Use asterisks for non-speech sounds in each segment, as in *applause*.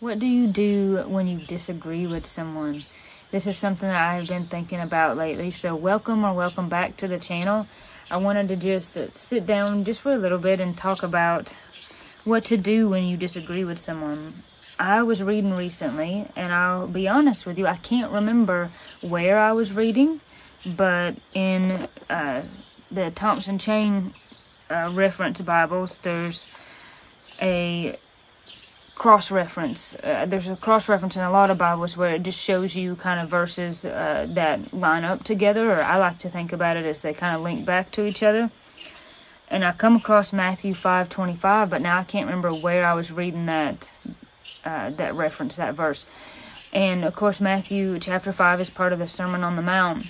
What do you do when you disagree with someone? This is something that I've been thinking about lately. So welcome or welcome back to the channel. I wanted to just sit down just for a little bit and talk about what to do when you disagree with someone. I was reading recently, and I'll be honest with you, I can't remember where I was reading, but in uh, the Thompson Chain uh, reference Bibles, there's a cross reference. Uh, there's a cross reference in a lot of Bibles where it just shows you kind of verses uh, that line up together, or I like to think about it as they kind of link back to each other. And I come across Matthew 5:25, but now I can't remember where I was reading that uh, that reference, that verse. And of course, Matthew chapter 5 is part of the Sermon on the Mount.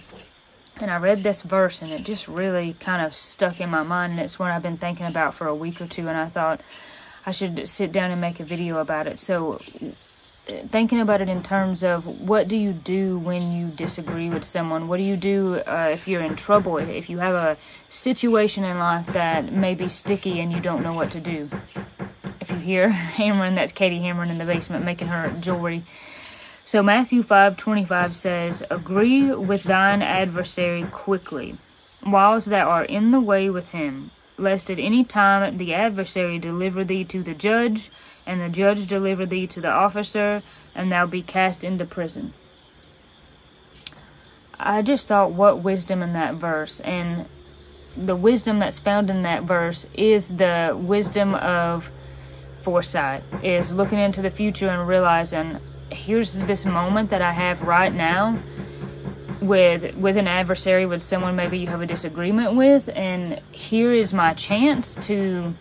And I read this verse, and it just really kind of stuck in my mind. And it's one I've been thinking about for a week or two. And I thought, I should sit down and make a video about it. So, thinking about it in terms of what do you do when you disagree with someone? What do you do uh, if you're in trouble? If you have a situation in life that may be sticky and you don't know what to do? If you hear *laughs* hammering, that's Katie hammering in the basement making her jewelry. So Matthew 5:25 says, "Agree with thine adversary quickly, whiles thou art in the way with him." Lest at any time the adversary deliver thee to the judge, and the judge deliver thee to the officer, and thou be cast into prison. I just thought what wisdom in that verse, and the wisdom that's found in that verse is the wisdom of foresight, is looking into the future and realizing here's this moment that I have right now with with an adversary with someone maybe you have a disagreement with and here is my chance to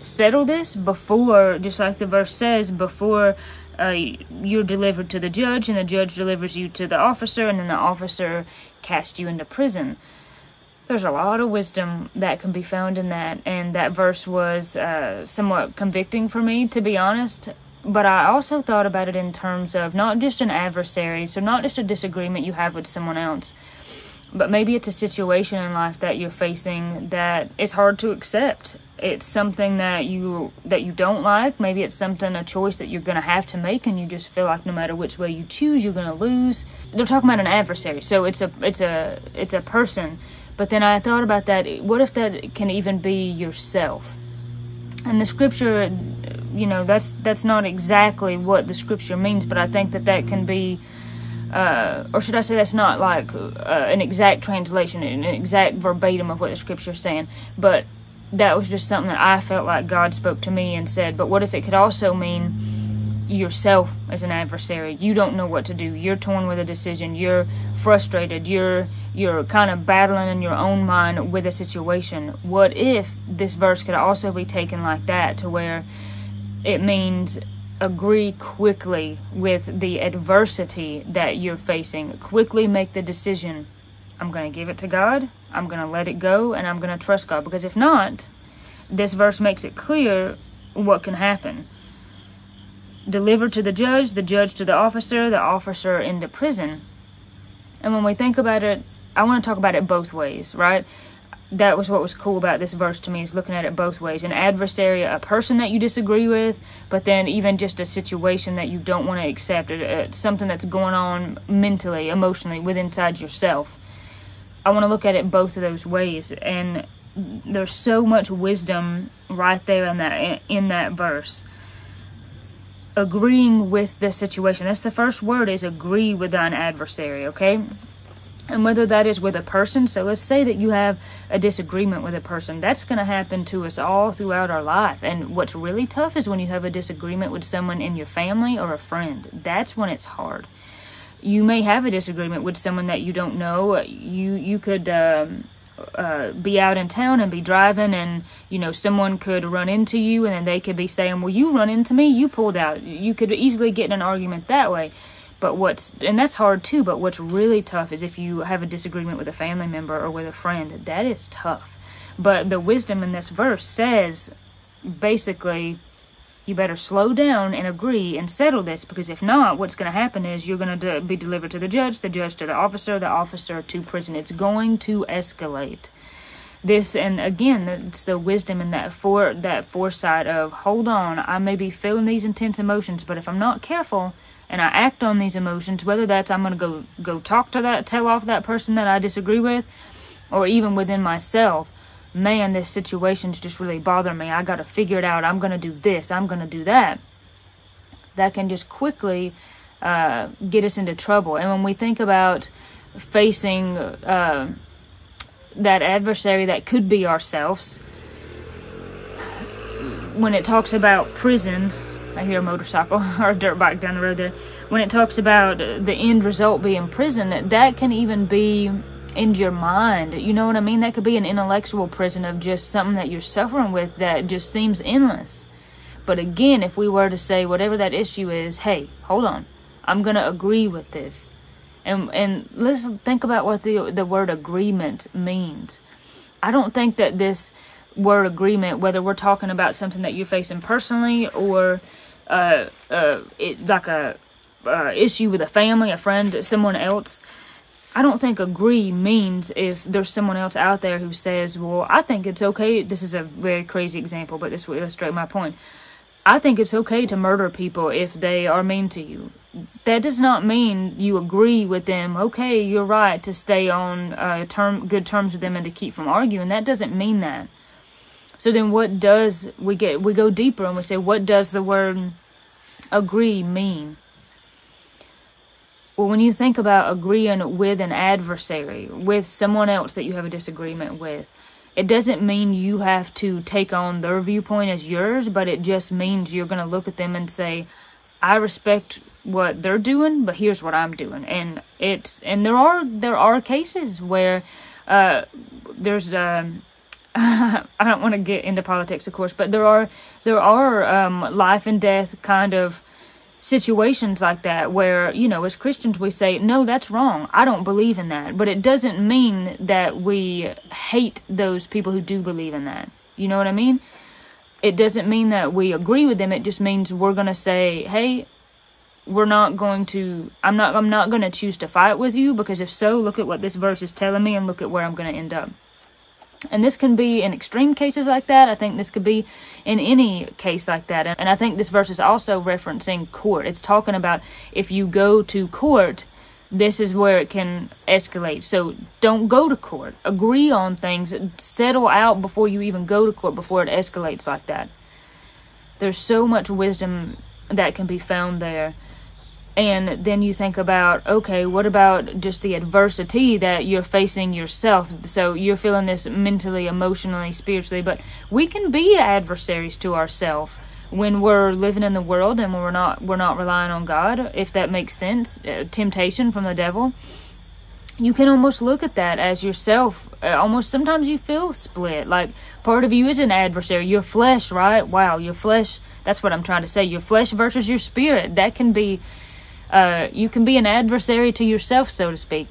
settle this before just like the verse says before uh, you're delivered to the judge and the judge delivers you to the officer and then the officer casts you into prison. There's a lot of wisdom that can be found in that and that verse was uh, somewhat convicting for me to be honest but I also thought about it in terms of not just an adversary, so not just a disagreement you have with someone else, but maybe it's a situation in life that you're facing that is hard to accept. It's something that you that you don't like. Maybe it's something a choice that you're going to have to make, and you just feel like no matter which way you choose, you're going to lose. They're talking about an adversary, so it's a it's a it's a person. But then I thought about that. What if that can even be yourself? And the scripture you know that's that's not exactly what the scripture means but i think that that can be uh, or should i say that's not like uh, an exact translation an exact verbatim of what the scripture is saying but that was just something that i felt like god spoke to me and said but what if it could also mean yourself as an adversary? You don't know what to do. You're torn with a decision. You're frustrated. You're you're kind of battling in your own mind with a situation. What if this verse could also be taken like that to where it means agree quickly with the adversity that you're facing. Quickly make the decision I'm going to give it to God, I'm going to let it go, and I'm going to trust God. Because if not, this verse makes it clear what can happen. Deliver to the judge, the judge to the officer, the officer into prison. And when we think about it, I want to talk about it both ways, right? That was what was cool about this verse to me is looking at it both ways. An adversary a person that you disagree with but then even just a situation that you don't want to accept it, it's something that's going on mentally emotionally within inside yourself. I want to look at it both of those ways and there's so much wisdom right there in that in that verse. Agreeing with the situation. That's the first word is agree with thine adversary okay and whether that is with a person. So let's say that you have a disagreement with a person. That's going to happen to us all throughout our life. And what's really tough is when you have a disagreement with someone in your family or a friend. That's when it's hard. You may have a disagreement with someone that you don't know. You you could um, uh, be out in town and be driving and you know someone could run into you and then they could be saying well you run into me. You pulled out. You could easily get in an argument that way but what's, and that's hard too, but what's really tough is if you have a disagreement with a family member or with a friend, that is tough. But the wisdom in this verse says basically, you better slow down and agree and settle this because if not, what's going to happen is you're going to be delivered to the judge, the judge to the officer, the officer to prison. It's going to escalate. this and again it's the wisdom and that for that foresight of hold on i may be feeling these intense emotions but if i'm not careful and i act on these emotions whether that's i'm going to go go talk to that tell off that person that i disagree with or even within myself man this situation's just really bothering me i got to figure it out i'm going to do this i'm going to do that that can just quickly uh, get us into trouble and when we think about facing uh, that adversary that could be ourselves. When it talks about prison, I hear a motorcycle *laughs* or a dirt bike down the road there. When it talks about the end result being prison, that can even be in your mind. You know what I mean? That could be an intellectual prison of just something that you're suffering with that just seems endless. But again, if we were to say whatever that issue is, hey, hold on, I'm going to agree with this and and let's think about what the the word agreement means. I don't think that this word agreement, whether we're talking about something that you're facing personally or uh, uh, it, like a uh, issue with a family, a friend, someone else. I don't think agree means if there's someone else out there who says, well, I think it's okay. This is a very crazy example, but this will illustrate my point. I think it's okay to murder people if they are mean to you that does not mean you agree with them. Okay, you're right to stay on uh, term good terms with them and to keep from arguing. That doesn't mean that. So then, what does we get? We go deeper and we say, what does the word agree mean? Well, when you think about agreeing with an adversary, with someone else that you have a disagreement with, it doesn't mean you have to take on their viewpoint as yours, but it just means you're going to look at them and say, I respect what they're doing, but here's what I'm doing. And it's and there are there are cases where uh, there's um, *laughs* I don't want to get into politics, of course, but there are there are um, life and death kind of situations like that where you know as Christians we say no that's wrong. I don't believe in that. But it doesn't mean that we hate those people who do believe in that. You know what I mean? It doesn't mean that we agree with them. It just means we're going to say hey we're not going to I'm not I'm not going to choose to fight with you because if so look at what this verse is telling me and look at where I'm going to end up. And this can be in extreme cases like that. I think this could be in any case like that. And I think this verse is also referencing court. It's talking about if you go to court, this is where it can escalate. So don't go to court. Agree on things. Settle out before you even go to court, before it escalates like that. There's so much wisdom that can be found there and then you think about okay what about just the adversity that you're facing yourself? So you're feeling this mentally emotionally spiritually but we can be adversaries to ourselves when we're living in the world and when we're not we're not relying on god if that makes sense uh, temptation from the devil. You can almost look at that as yourself. Uh, almost sometimes you feel split. Like part of you is an adversary. Your flesh right? Wow your flesh that's what i'm trying to say. Your flesh versus your spirit. That can be uh, you can be an adversary to yourself, so to speak.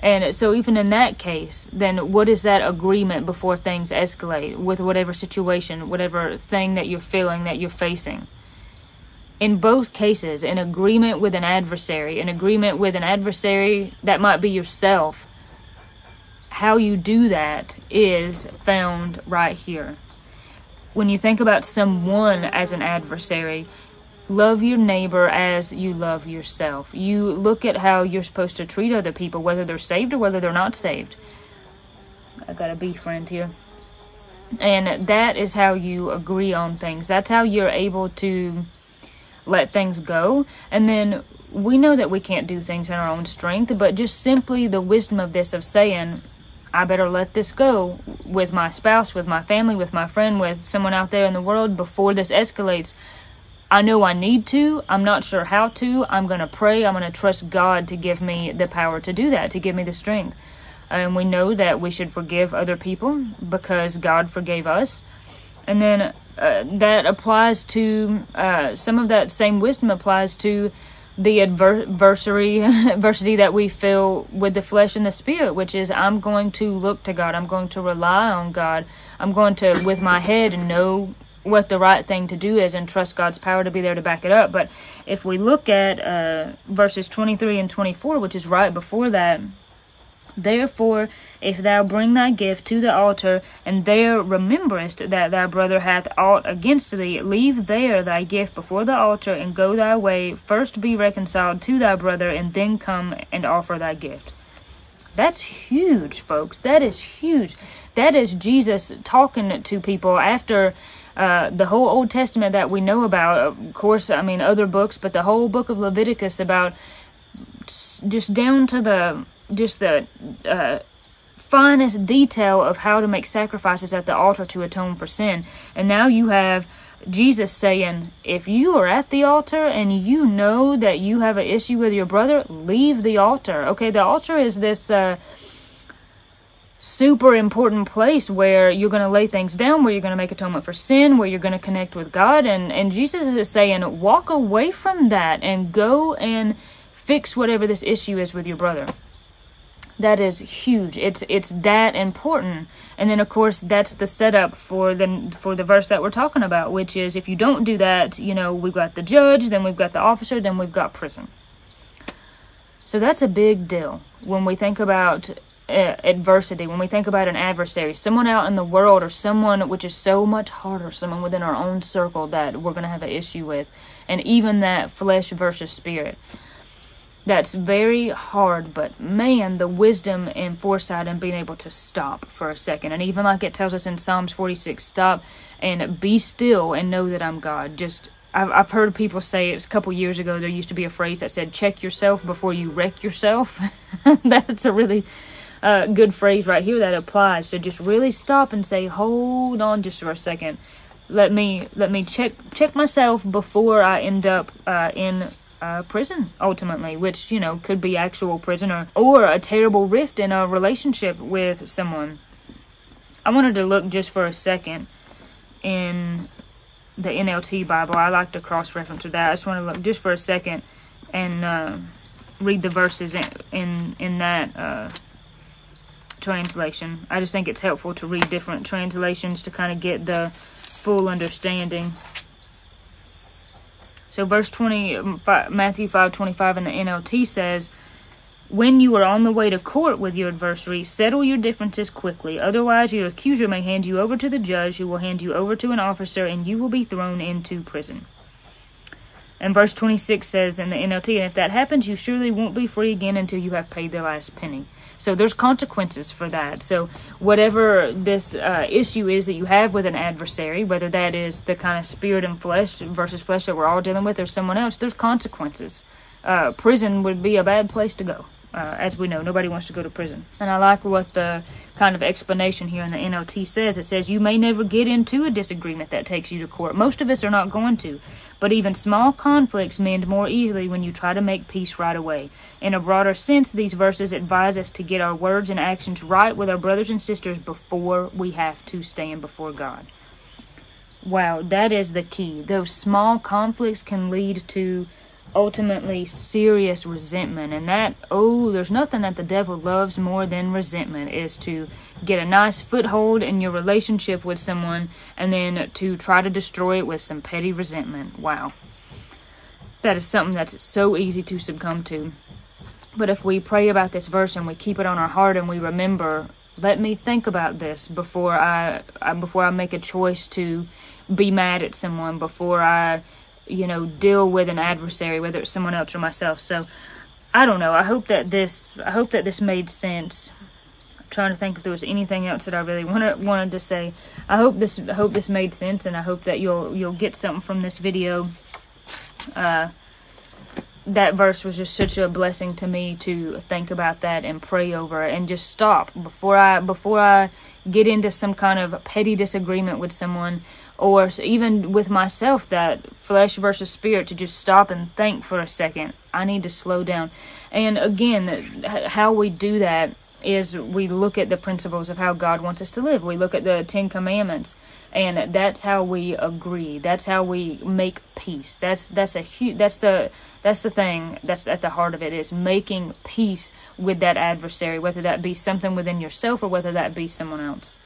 And so, even in that case, then what is that agreement before things escalate with whatever situation, whatever thing that you're feeling that you're facing? In both cases, an agreement with an adversary, an agreement with an adversary that might be yourself, how you do that is found right here. When you think about someone as an adversary, love your neighbor as you love yourself. You look at how you're supposed to treat other people, whether they're saved or whether they're not saved. I got a bee friend here. And that is how you agree on things. That's how you're able to let things go. And then we know that we can't do things in our own strength, but just simply the wisdom of this of saying, I better let this go with my spouse, with my family, with my friend, with someone out there in the world before this escalates I know I need to. I'm not sure how to. I'm going to pray. I'm going to trust God to give me the power to do that, to give me the strength. And we know that we should forgive other people because God forgave us. And then uh, that applies to, uh, some of that same wisdom applies to the adversary, *laughs* adversity that we feel with the flesh and the spirit, which is I'm going to look to God. I'm going to rely on God. I'm going to, with my head, know what the right thing to do is and trust God's power to be there to back it up. But if we look at uh, verses 23 and 24, which is right before that, therefore If thou bring thy gift to the altar, and there rememberest that thy brother hath aught against thee, leave there thy gift before the altar, and go thy way. First be reconciled to thy brother, and then come and offer thy gift. That's huge, folks. That is huge. That is Jesus talking to people after uh, the whole Old Testament that we know about. Of course, I mean, other books, but the whole book of Leviticus about just down to the just the uh, finest detail of how to make sacrifices at the altar to atone for sin. And now you have Jesus saying, if you are at the altar and you know that you have an issue with your brother, leave the altar. Okay, the altar is this uh, super important place where you're going to lay things down, where you're going to make atonement for sin, where you're going to connect with God. And, and Jesus is saying, walk away from that and go and fix whatever this issue is with your brother. That is huge. It's it's that important. And then of course that's the setup for the for the verse that we're talking about, which is if you don't do that, you know, we've got the judge, then we've got the officer, then we've got prison. So that's a big deal when we think about adversity, when we think about an adversary, someone out in the world or someone which is so much harder, someone within our own circle that we're going to have an issue with, and even that flesh versus spirit that's very hard, but man, the wisdom and foresight and being able to stop for a second. And even like it tells us in Psalms 46, stop and be still and know that I'm God. Just, I've, I've heard people say, it was a couple years ago, there used to be a phrase that said, check yourself before you wreck yourself. *laughs* That's a really uh, good phrase right here that applies. So just really stop and say, hold on just for a second. Let me, let me check, check myself before I end up uh, in uh, prison ultimately, which you know could be actual prison or, or a terrible rift in a relationship with someone. I wanted to look just for a second in the NLT Bible. I like to cross reference to that. I just want to look just for a second and uh, read the verses in in, in that uh, translation. I just think it's helpful to read different translations to kind of get the full understanding. So verse 20, um, Matthew 5, 25 in the NLT says, when you are on the way to court with your adversary, settle your differences quickly. Otherwise, your accuser may hand you over to the judge, who will hand you over to an officer, and you will be thrown into prison. And verse 26 says in the NLT, and if that happens, you surely won't be free again until you have paid the last penny. So there's consequences for that. So whatever this uh, issue is that you have with an adversary, whether that is the kind of spirit and flesh versus flesh that we're all dealing with or someone else, there's consequences. Uh, prison would be a bad place to go. Uh, as we know, nobody wants to go to prison. And I like what the kind of explanation here in the NLT says. It says, You may never get into a disagreement that takes you to court. Most of us are not going to. But even small conflicts mend more easily when you try to make peace right away. In a broader sense, these verses advise us to get our words and actions right with our brothers and sisters before we have to stand before God. Wow, that is the key. Those small conflicts can lead to ultimately serious resentment. And that, oh, there's nothing that the devil loves more than resentment is to get a nice foothold in your relationship with someone and then to try to destroy it with some petty resentment. Wow. That is something that's so easy to succumb to. But if we pray about this verse and we keep it on our heart and we remember, let me think about this before I before I make a choice to be mad at someone, before I you know, deal with an adversary, whether it's someone else or myself. So I don't know. I hope that this I hope that this made sense. I'm trying to think if there was anything else that I really *laughs* wanted wanted to say. I hope this I hope this made sense and I hope that you'll you'll get something from this video. Uh that verse was just such a blessing to me to think about that and pray over it and just stop before I before I get into some kind of petty disagreement with someone or even with myself that flesh versus spirit to just stop and think for a second. I need to slow down. And again how we do that is we look at the principles of how god wants us to live. We look at the 10 commandments and that's how we agree. That's how we make peace. That's that's a huge that's the that's the thing that's at the heart of it is making peace with that adversary whether that be something within yourself or whether that be someone else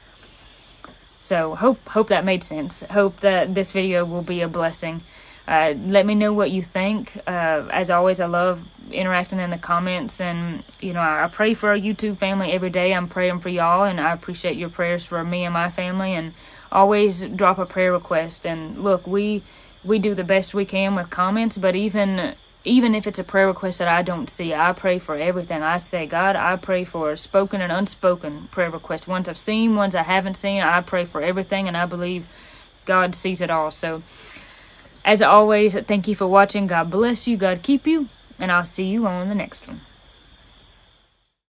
so hope hope that made sense. Hope that this video will be a blessing. Uh, let me know what you think. Uh, as always, I love interacting in the comments. And, you know, I, I pray for our YouTube family every day. I'm praying for y'all, and I appreciate your prayers for me and my family. And always drop a prayer request. And look, we we do the best we can with comments, but even even if it's a prayer request that I don't see, I pray for everything. I say, God, I pray for spoken and unspoken prayer requests. Ones I've seen, ones I haven't seen. I pray for everything, and I believe God sees it all. So, as always, thank you for watching. God bless you. God keep you. And I'll see you on the next one.